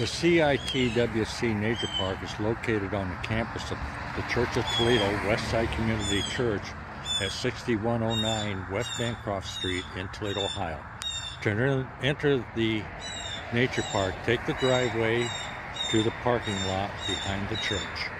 The CITWC Nature Park is located on the campus of the Church of Toledo Westside Community Church at 6109 West Bancroft Street in Toledo, Ohio. To enter the nature park, take the driveway to the parking lot behind the church.